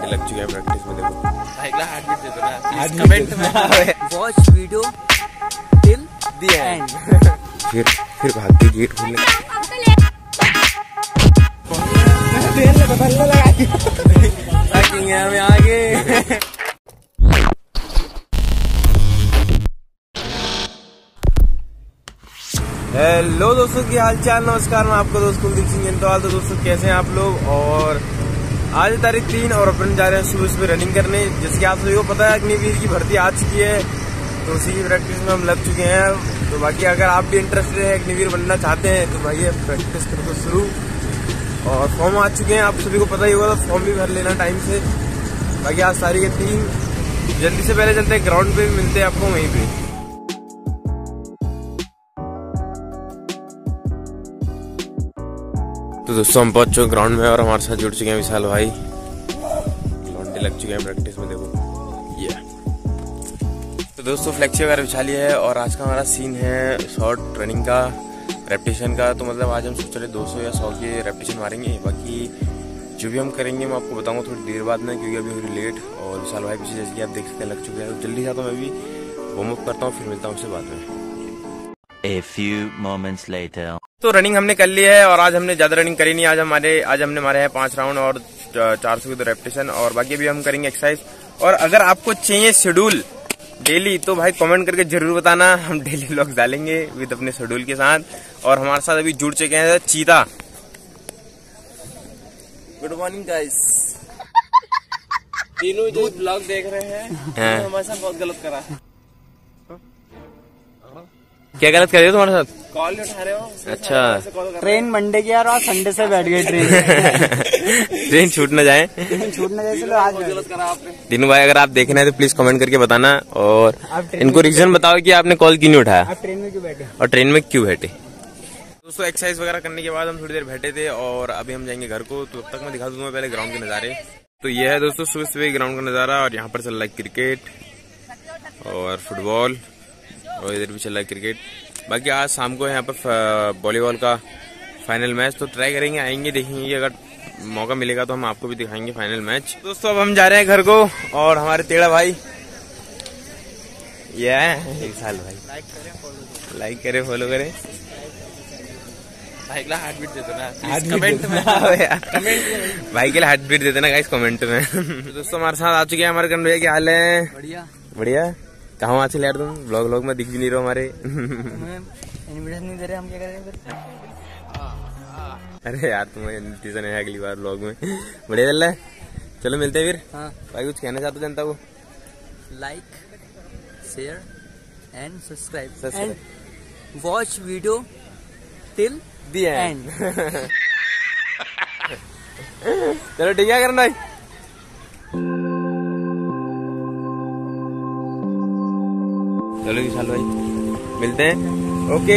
लौंडे लग चुके हैं प्रैक्टिस में देखो। अगला हार्ट बीट दे दो ना। Heartbeat कमेंट में। Watch video till the end फिर फिर भाग के गेट है हमें आगे। हेलो दोस्तों की हाल चाल? नमस्कार मैं आपका दोस्त कुलदीप सिंह जंतवाल तो दोस्तों कैसे हैं आप लोग? और आज तारीख तीन और अपन जा रहे हैं सुबह सुबह रनिंग करने। जिसके आप सभी को पता है अग्निवीर की भर्ती आ चुकी है। तो उसी की प्रैक्टिस में हम लग चुके हैं। तो बाकी अगर आप भी इंटरेस्टेड है अग्निवीर बनना चाहते हैं तो भाई प्रैक्टिस कर दो शुरू। और फॉर्म आ चुके हैं, आप सभी को पता ही होगा तो फॉर्म भी भर लेना टाइम से। बाकी आज तारीख है तीन जल्दी से पहले चलते हैं ग्राउंड पे भी मिलते हैं आपको वहीं पे। तो दोस्तों, हम पहुँच चुके ग्राउंड में और हमारे साथ जुड़ चुके हैं विशाल भाई। लौंडे लग चुके हैं प्रैक्टिस में, देखो। ये तो दोस्तों फ्लेक्सी वगैरह लिया है और आज का हमारा सीन है शॉर्ट रनिंग का रेपटेशन का। तो मतलब आज हम सोच रहे दो सौ या सौ के रेपटेशन मारेंगे। बाकी जो भी हम करेंगे, मैं आपको बताऊँगा थोड़ी देर बाद में, क्योंकि अभी रही लेट और विशाल भाई पीछे जैसे कि आप देख सकते हैं, लग चुके हैं। तो जल्दी जाता हूँ मैं भी वार्म अप करता हूँ, फिर मिलता हूँ उससे बाद में। A few moments later. तो रनिंग हमने कर ली है और आज हमने ज़्यादा रनिंग करी नहीं। आज हमारे आज हमने मारे हैं पाँच राउंड और चार सौ की तो रेपटेशन और बाकी भी हम करेंगे एक्सरसाइज और अगर आपको चाहिए शेड्यूल डेली तो भाई कमेंट करके ज़रूर बताना। हम डेली व्लॉग डालेंगे विद अपने शेड्यूल के साथ। और हमारे साथ अभी जुड़ चुके हैं चीता। गुड मॉर्निंग गाइस तीनों जो ब्लॉग देख रहे हैं हाँ। तो हमारे साथ बहुत गलत करा। क्या गलत कर रहे हो तुम्हारे साथ? कॉल नहीं उठा रहे हो? अच्छा। ट्रेन मंडे की यार और संडे से बैठ गई ट्रेन। ट्रेन छूट न जाए। छूटने जैसे लो आज गलत करा आपने। दिनू भाई अगर आप देखना है तो प्लीज़ कमेंट करके बताना। और इनको रीजन बताओ कि आपने कॉल क्यों नहीं उठाया? ट्रेन में क्यों बैठे? और ट्रेन में क्यों बैठे? दोस्तों एक्सरसाइज वगैरह करने के बाद हम थोड़ी देर बैठे थे और अभी हम जाएँगे घर को। तो तब तक मैं दिखा दूँगा पहले ग्राउंड के नज़ारे। तो ये है दोस्तों सुबह सुबह ग्राउंड का नज़ारा और यहाँ पर चल रहा है क्रिकेट और फुटबॉल और इधर भी चल रहा है क्रिकेट। बाकी आज शाम को यहाँ पर वॉलीबॉल का फाइनल मैच तो ट्राई करेंगे आएँगे देखेंगे अगर मौका मिलेगा तो हम आपको भी दिखाएँगे फाइनल मैच दोस्तों अब हम जा रहे हैं घर को और हमारे तेड़ा भाई ये एक साल भाई। लाइक करें फॉलो करें। अगला हार्ट बीट दे दो ना। कमेंट में। भाई। के लिए हार्ट बीट देते गाइस कमेंट में। दोस्तों हमारे साथ आ चुके हैं हमारे करण भैया क्या हाल है? बढ़िया। बढ़िया। कहाँ आते यार तुम? ब्लॉग व्लॉग में दिख भी नहीं रहो हमारे। हमें इनविटेशन नहीं दे रहे हम क्या करेंगे अरे यार तुम्हें इन्विटेशन है अगली बार ब्लॉग में। बढ़िया चल रहा है? चलो मिलते हैं फिर। हाँ। भाई कुछ कहना चाहते हो जनता को? Like share and subscribe. And watch video till the end चलो ठीक है करना भाई। चलो विशाल भाई मिलते हैं ओके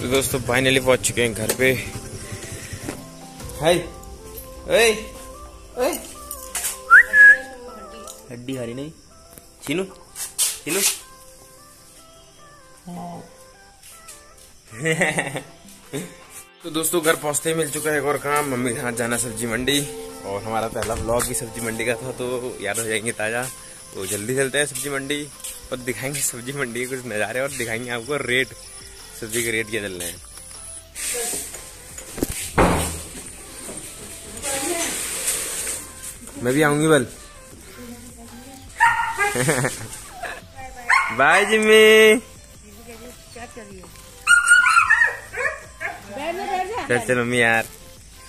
तो दोस्तों फाइनली पहुँच चुके हैं घर पे। हाय ओए ओए हड्डी हरी नहीं। छीनू? छीनू? तो दोस्तों, घर पहुँचते ही मिल चुका है एक और काम। मम्मी के हाथ जाना सब्ज़ी मंडी और हमारा पहला ब्लॉग भी सब्ज़ी मंडी का था तो याद हो जाएँगे ताज़ा। तो जल्दी चलते हैं सब्ज़ी मंडी और दिखाएँगे सब्ज़ी मंडी के कुछ नज़ारे और दिखाएँगे आपको रेट सब्ज़ी के रेट क्या चल रहे हैं। मैं भी आऊँगी बल। बाय जिम्मी चल चल मम्मी यार।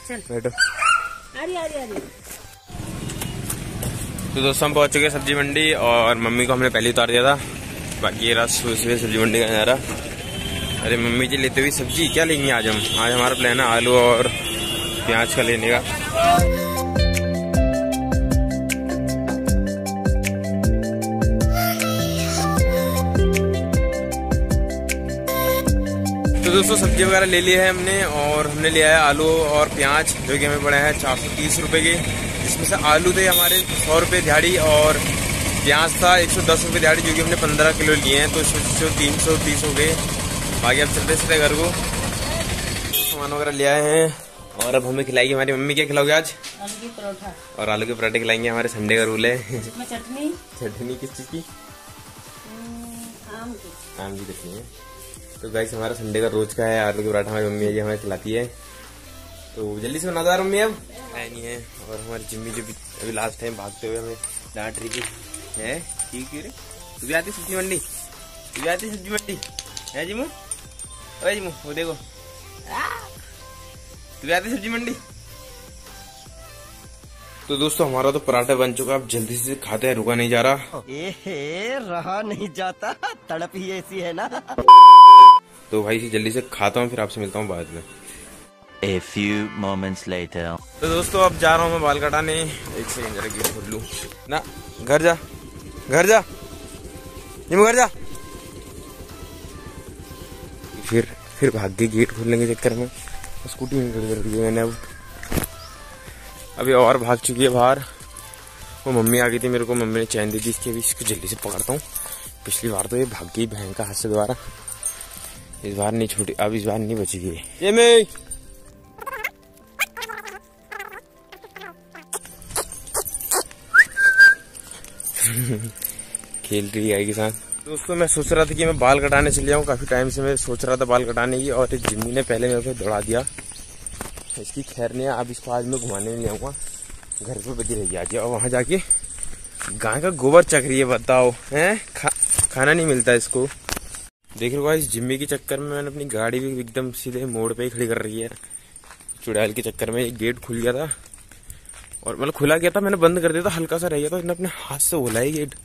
बैठो। तो दोस्तों हम पहुँच चुके हैं सब्ज़ी मंडी और मम्मी को हमने पहले उतार दिया था। बाकी ये रहा सुबह सुबह सब्ज़ी मंडी का नज़ारा। अरे मम्मी जी लेते हुए सब्ज़ी क्या लेंगे आज हम? आज हमारा प्लान है आलू और प्याज का लेने का। तो दोस्तों सब्ज़ी वगैरह ले लिया है हमने और हमने लिया है आलू और प्याज जो कि हमें पड़े हैं चार सौ तीस रुपये के। जिसमें से आलू थे हमारे सौ रुपये दिहाड़ी और प्याज था एक सौ दस रुपये दिहाड़ी जो कि हमने पंद्रह किलो लिए हैं तो इस वजह से तीन सौ तीस हो गए। बाकी अब चलते सीधे घर को। सामान वगैरह ले आए हैं और अब हमें खिलाएगी हमारी मम्मी। क्या खिलाओगे आज? आलू की परोठा। और आलू के पराठे खिलाएँगे हमारे संडे का रूल है। चटनी। चटनी किस चीज़ की? आम की। आम की चटनी है। तो गाइस हमारा संडे का रोज का है आलू के पराठा हमारी मम्मी है जी हमें खिलाती है। तो जल्दी से बना दो मम्मी अब। है नहीं है। और हमारी जिम्मी जो भी अभी लास्ट टाइम भागते हुए हमें डांट रही थी। है? ठीक रे। तू भी आती सब्ज़ी मंडी? तू भी आती सब्ज़ी मंडी? है जिमू अरे जिमू वो देखो। तू भी आती सब्ज़ी मंडी? तो दोस्तों हमारा तो पराठा बन चुका अब जल्दी से खाते हैं रुका नहीं जा रहा। ए रहा नहीं जाता। तड़प ही ऐसी है ना। तो भाई से जल्दी से खाता हूँ फिर आपसे मिलता हूँ बाद में। A few moments later. तो दोस्तों अब जा रहा हूँ मैं बाल कटाने। एक सेकंड जरा गेट खोल लूँ। ना घर जा। घर जा। जिम घर जा। फिर फिर भाग के गेट खोलने के चक्कर में स्कूटी में कर दी मैंने अब। अभी और भाग चुकी है बाहर। वो मम्मी आ गई थी मेरे को मम्मी ने चैन दी थी इसकी। अभी इसको जल्दी से पकड़ता हूँ। पिछली बार तो ये भाग गई बहन का हाथ से दोबारा। इस बार नहीं छूटी अब इस बार नहीं बची गई ये मैं खेल रही है के साथ। दोस्तों मैं सोच रहा था कि मैं बाल कटाने चले जाऊँ। काफ़ी टाइम से मैं सोच रहा था बाल कटाने की और एक जिम्मी ने पहले मेरे को दौड़ा दिया। इसकी खैर नहीं अब इसको आज मैं घुमाने नहीं जाऊँगा घर पे बदी रही आज और वहाँ जाके गाय का गोबर चक रही है बताओ। है? खा, खाना नहीं मिलता इसको। देख रहे हो इस जिम्मी के चक्कर में मैंने अपनी गाड़ी भी एकदम सीधे मोड़ पे ही खड़ी कर रही है। चुड़ैल के चक्कर में एक गेट खुल गया था। और मतलब खुला गया था, मैंने बंद कर दिया था, हल्का सा रह गया था इसने अपने हाथ से खोला है गेट।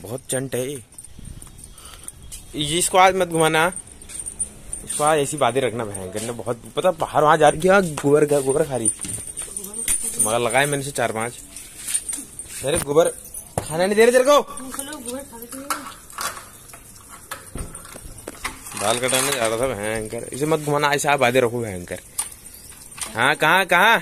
बहुत चंट है ये। इसको आज मत घुमाना। इसको आज ऐसी बातें रखना भयंकर ने, बहुत पता बाहर वहाँ जा रही है, गोबर गोबर खा रही। मगर लगाए मैंने से चार पाँच। अरे गोबर खाना नहीं दे रहे तेरे को? बाल कटाने जा रहा था भयंकर। इसे मत घुमाना ऐसे आप बातें रखो भयंकर। हाँ कहाँ कहाँ?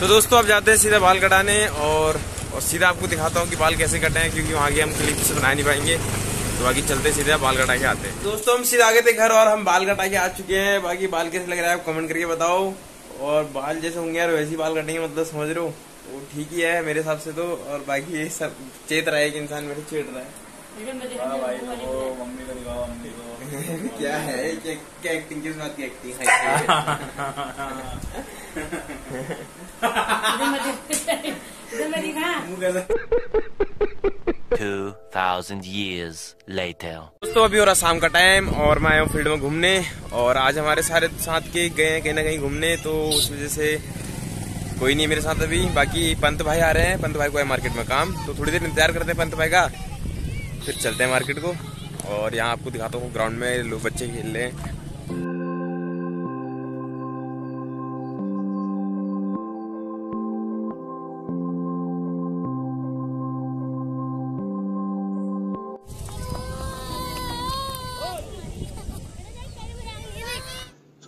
तो दोस्तों अब जाते हैं सीधा बाल कटाने और और सीधा आपको दिखाता हूँ कि बाल कैसे कटे हैं क्योंकि वहाँ आगे हम क्लिप से बना नहीं पाएँगे। तो बाकी चलते सीधे बाल कटा के आते हैं। दोस्तों हम सीधा आगे थे घर और हम बाल कटा के आ चुके हैं। बाकी बाल कैसे लग रहा है आप कमेंट करके बताओ। और बाल जैसे होंगे यार वैसे ही बाल कटेंगे मतलब समझ रहे हो? वो ठीक ही है मेरे हिसाब से तो और बाकी ये सब चेत रहा है कि इंसान मेरे चेत रहा है। क्या है? क्या क्या एक्टिंग किस बात की acting Two thousand years later. दोस्तों अभी हो रहा शाम का टाइम और मैं आया हूँ फ़ील्ड में घूमने और आज हमारे सारे साथ के गए हैं कहीं ना कहीं घूमने तो उस वजह से कोई नहीं मेरे साथ अभी। बाकी पंत भाई आ रहे हैं। पंत भाई को है मार्केट में काम। तो थोड़ी देर इंतज़ार करते हैं पंत भाई का। फिर चलते हैं मार्केट को। और यहाँ आपको दिखाता हूँ ग्राउंड में लोग बच्चे खेल रहे हैं।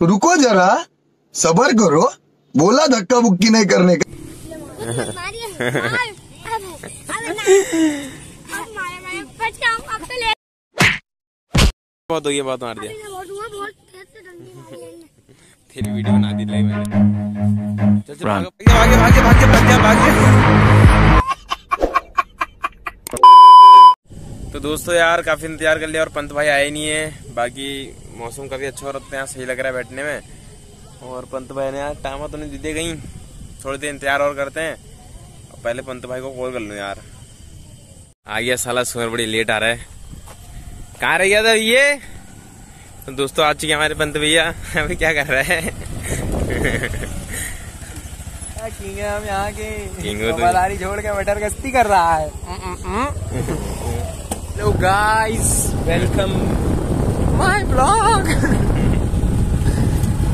रुको जरा, सबर करो। बोला धक्का बुक्की नहीं करने का। बहुत हो गया बहुत मार दिया। तेरी वीडियो बना दी लाइव मैंने। चल चल भागे भागे भागे भागे भागे भागे तो दोस्तों यार काफ़ी इंतज़ार कर लिया और पंत भाई आए नहीं है। बाकी मौसम काफ़ी अच्छा हो रहा है यहाँ सही लग रहा है बैठने में। और पंत भाई ने यार टामा तो नहीं दे गई थोड़ी देर इंतज़ार और करते हैं। और पहले पंत भाई को कॉल कर लूँ यार। आ गया साला सुअर बड़ी लेट आ रहा है। कहाँ रह गया था ये? तो दोस्तों आ चुके हमारे पंत भैया। अभी क्या कर रहे है? किंग है हम यहाँ के किंग छोड़ के मटर गश्ती कर रहा है। Hello guys welcome my blog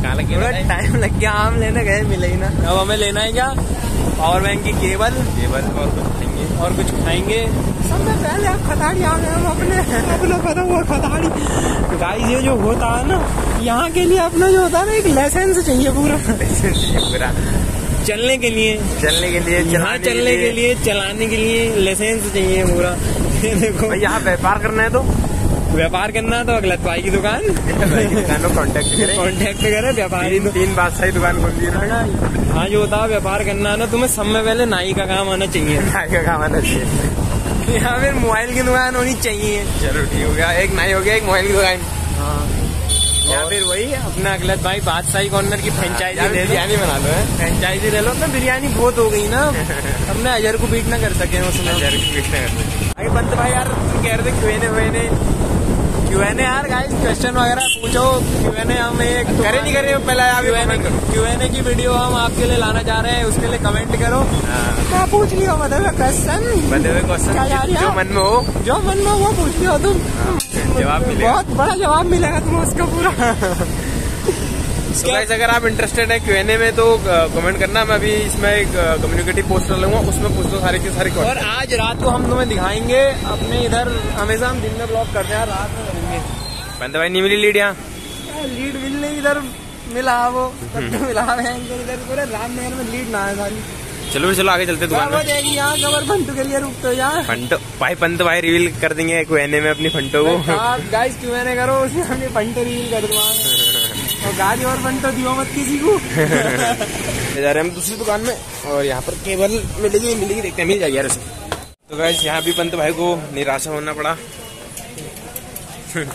कहाँ लग गया? टाइम लग गया आम लेने गए मिले ही ना। अब हमें लेना है क्या? पावर बैंक की केबल केबल और कुछ खाएँगे। और कुछ खाएँगे? सबसे पहले आप खताड़ी आ गए हम अपने अपना पता हुआ खताड़ी। गाइस ये जो होता है ना यहाँ के लिए अपना जो होता है ना एक लाइसेंस चाहिए पूरा। पूरा। चलने के लिए। चलने के लिए यहाँ चलने के लिए। चलाने के लिए लाइसेंस चाहिए पूरा। देखो। यहाँ व्यापार करना है तो। व्यापार करना तो अगलत भाई की दुकान। करें। कॉन्टेक्ट करे व्यापारी तीन तीन बादशाही दुकान खोल दी ना। हाँ जो होता है व्यापार करना है ना तुम्हें सब में पहले नाई का काम आना चाहिए। नाई का काम आना चाहिए। यहाँ फिर मोबाइल की दुकान होनी चाहिए। चलो ठीक हो गया एक नाई हो गया एक मोबाइल की दुकान। या फिर वही अपना अगलत भाई बादशाही कॉर्नर की फ्रेंचाइजी ले बिरयानी बना लो है। फ्रेंचाइजी ले लो अपना बिरयानी बहुत हो गई ना। अपने अजर को बीट ना कर सके उसमें। अजर को बीट ना भाई पंत भाई यार कह रहे थे क्यूएनए एन ए यार गाइस क्वेश्चन वगैरह पूछो। क्यू एन ए हम एक करे नहीं करे पहले आप क्यूएनए ए की वीडियो हम आपके लिए लाना चाह रहे हैं उसके लिए कमेंट करो। क्या पूछ लियो मतलब क्वेश्चन मतलब क्या क्वेश्चन जो मन में हो। जो मन में वो पूछ लियो तुम। जवाब मिलेगा। बहुत बड़ा जवाब मिलेगा तुम्हें उसका पूरा। तो गाइस अगर आप इंटरेस्टेड है क्यूएनए में तो कमेंट करना। मैं अभी इसमें एक कम्युनिकेटिव पोस्ट डालूँगा उसमें पूछ दो सारे के सारे और आज रात को हम तुम्हें दिखाएँगे अपने इधर हमेशा हम दिन में ब्लॉग करते हैं रात में करेंगे बंदे भाई नहीं मिली लीड यहाँ? लीड मिल नहीं इधर मिला वो। मिला है इधर पूरे रामनगर में लीड ना है सारी चलो चलो आगे चलते दुकान में देगी यहाँ? कबर बंटू के लिए रुक तो यहाँ? फंटो भाई पंत भाई रिवील कर देंगे क्यूएनए में अपनी फंटो को। गाइस क्यों मैंने करो उसमें हमने पंटो रील कर दूँगा। और गाड़ी और पंटो दियो मत किसी को। जा रहे हैं हम दूसरी दुकान में और यहाँ पर केबल मिलेगी मिलेगी देखते हैं मिल जाएगी यार तो गाइस यहाँ भी पंत भाई को निराशा होना पड़ा।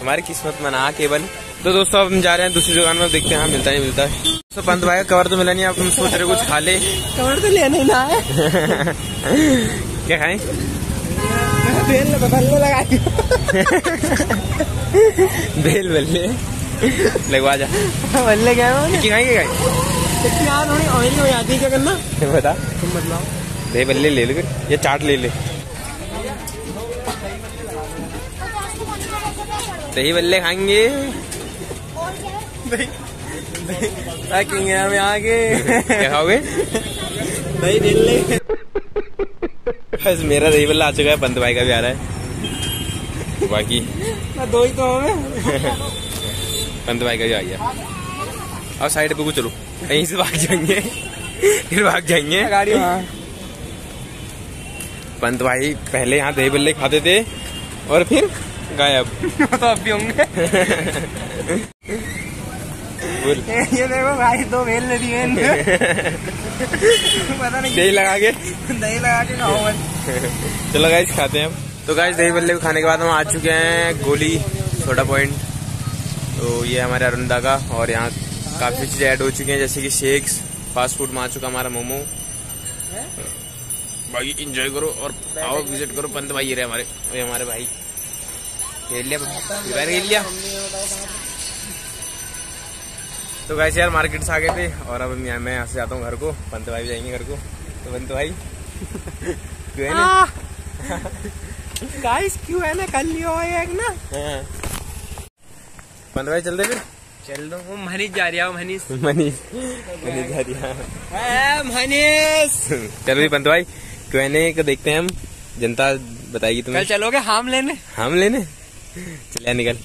हमारी किस्मत में ना केबल। तो दोस्तों अब हम जा रहे हैं दूसरी दुकान में देखते हैं हाँ मिलता नहीं मिलता है। तो पंत भाई का कवर तो मिला नहीं अब हम सोच रहे कुछ खा ले। कवर तो लेने ना है। क्या खाएँ? बेल बदलने लगा बेल बल्ले? लगवा जा बल्ले गए हो की खाएँगे गाय इतनी यार थोड़ी ऑयली हो जाती है क्या करना? बता। तुम बदलाओ। दही बल्ले ले ले। या चाट ले ले। दही बल्ले खाएँगे। पैकिंग है हम यहाँ के क्या खाओगे? दही दिल्ली बस मेरा दही बल्ला आ चुका है बंद भाई का भी आ रहा है। बाकी। दो ही तो हमें पंत भाई का भी आ गया। और साइड पे को चलो। कहीं से भाग जाएँगे। फिर भाग जाएँगे। गाड़ी हाँ पंत भाई पहले यहाँ दही बल्ले खाते थे और फिर गायब। तो अब भी होंगे। ये देखो भाई दो बेल ले दिए पता नहीं दही लगा के। दही लगा के खाओ चलो गाइस खाते हैं तो गाइस दही बल्ले को खाने के बाद हम आ चुके हैं गोली सोडा पॉइंट। तो ये हमारे अरुणदा का और यहाँ काफ़ी चीज़ें ऐड हो चुकी हैं जैसे कि शेक्स फास्ट फ़ूड में आ चुका हमारा मोमो। बाकी इंजॉय करो और आओ विज़िट करो पंत भाई रहे हमारे ये हमारे भाई। खेल लिया खेल लिया। तो गाइस यार मार्केट से आ गए थे और अब मैं यहाँ से जाता हूँ घर को पंत भाई भी जाएँगे घर को। तो पंत भाई क्यों है ना? गाइस क्यों है ना? कर लियो एक ना? हाँ। पंत भाई चलते फिर? चल दो वो मनीष जा रहा हूँ मनीष। मनीष मनीष जा रही है। मनीष! चलो भी पंत भाई है को देखते हैं हम। जनता बताएगी कल तुम्हें चलोगे हाम लेने? हम लेने? चल यार निकल।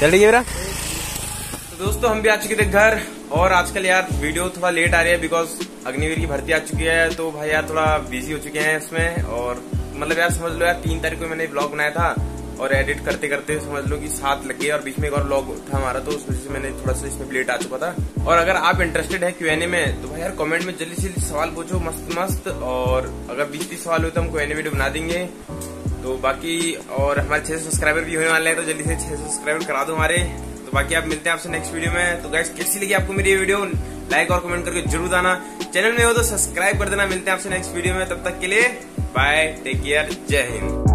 चल रही है मेरा। तो दोस्तों हम भी आ चुके थे घर और आजकल यार वीडियो थोड़ा लेट आ रही है बिकॉज़ अग्निवीर की भर्ती आ चुकी है तो भाई यार थोड़ा बिज़ी हो चुके हैं इसमें और मतलब यार समझ लो यार तीन तारीख को मैंने ब्लॉग बनाया था और एडिट करते करते समझ लो कि सात लग गए और बीच में एक और लॉग था हमारा तो उस वजह से मैंने थोड़ा सा इसमें लेट आ चुका था। और अगर आप इंटरेस्टेड है क्यूएनए में तो भाई यार कमेंट में जल्दी से जल्दी सवाल पूछो, मस्त मस्त। और अगर बीस तीस सवाल हुए तो हम क्यूएनए वीडियो बना देंगे। तो बाकी, और हमारे छह सब्सक्राइबर भी होने वाले हैं तो जल्दी से छह सब्सक्राइबर करा दो हमारे। तो बाकी आप मिलते हैं आपसे नेक्स्ट वीडियो में। तो गाइस कैसी लगी आपको मेरी वीडियो लाइक और कमेंट करके ज़रूर आना चैनल में हो तो सब्सक्राइब कर देना। मिलते हैं आपसे नेक्स्ट वीडियो में। तब तक के लिए बाय टेक केयर जय हिंद।